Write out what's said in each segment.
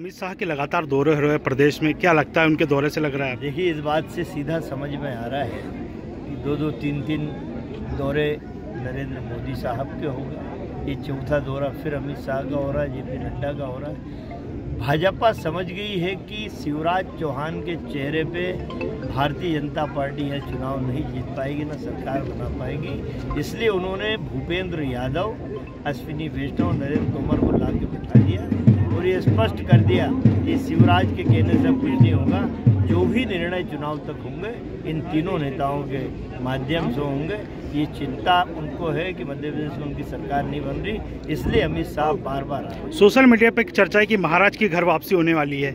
अमित शाह के लगातार दौरे हो रहे हैं प्रदेश में, क्या लगता है उनके दौरे से लग रहा है? देखिए, इस बात से सीधा समझ में आ रहा है कि दो दो तीन तीन दौरे नरेंद्र मोदी साहब के होंगे। ये चौथा दौरा फिर अमित शाह का हो रहा है जे पी नड्डा का हो रहा है। भाजपा समझ गई है कि शिवराज चौहान के चेहरे पे भारतीय जनता पार्टी है चुनाव नहीं जीत पाएगी, ना सरकार बना पाएगी। इसलिए उन्होंने भूपेंद्र यादव, अश्विनी वैष्णव नरेंद्र तोमर को ला के बिठा दिया और ये स्पष्ट कर दिया कि शिवराज के कहने से कुछ नहीं होगा। जो भी निर्णय चुनाव तक होंगे, इन तीनों नेताओं के माध्यम से होंगे। ये चिंता उनको है कि मध्य प्रदेश में उनकी सरकार नहीं बन रही इसलिए अमित शाह बार बार आ सोशल मीडिया पर एक चर्चा है कि महाराज की घर वापसी होने वाली है।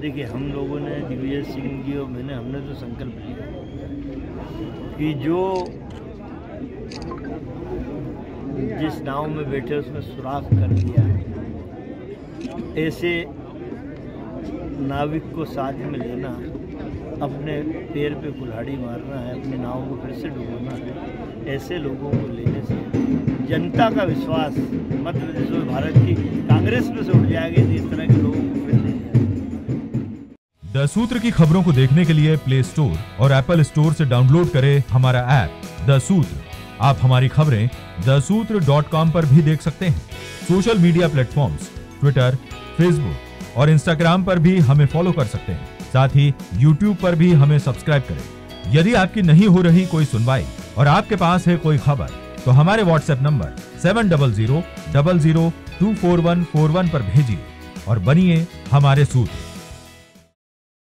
देखिए हम लोगों ने दिग्विजय सिंह जी और मैंने हमने तो संकल्प लिया कि जो जिस नाव में बैठे उसमें सुराख कर दिया ऐसे नाविक को साथ में लेना अपने पैर पे कुल्हाड़ी मारना है, अपनी नाव को फिर से डुबोना है, ऐसे लोगों को लेने से जनता का विश्वास मध्य प्रदेश भारत की कांग्रेस में से उठ जाएगा यदि इस तरह के लोगों को फिर जाए द सूत्र की खबरों को देखने के लिए प्ले स्टोर और एप्पल स्टोर से डाउनलोड करें हमारा ऐप द सूत्र आप हमारी खबरें द सूत्र डॉट कॉम पर भी देख सकते हैं। Social media platforms, Twitter, Facebook और इंस्टाग्राम पर भी हमें फॉलो कर सकते हैं। साथ ही यूट्यूब पर भी हमें सब्सक्राइब करें। यदि आपकी नहीं हो रही कोई सुनवाई और आपके पास है कोई खबर तो हमारे WhatsApp number seven double zero double zero two four one four one पर भेजिए और बनिए हमारे सूत्र।